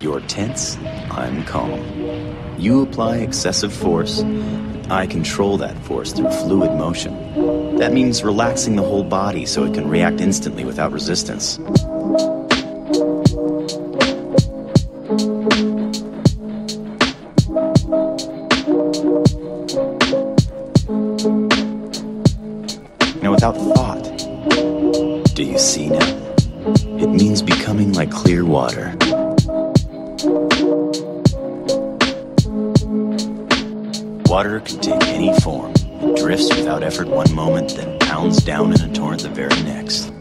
You're tense, I'm calm. You apply excessive force, I control that force through fluid motion. That means relaxing the whole body so it can react instantly without resistance. Now, without thought, do you see now? It means becoming like clear water. Water can take any form. It drifts without effort one moment, then pounds down in a torrent the very next.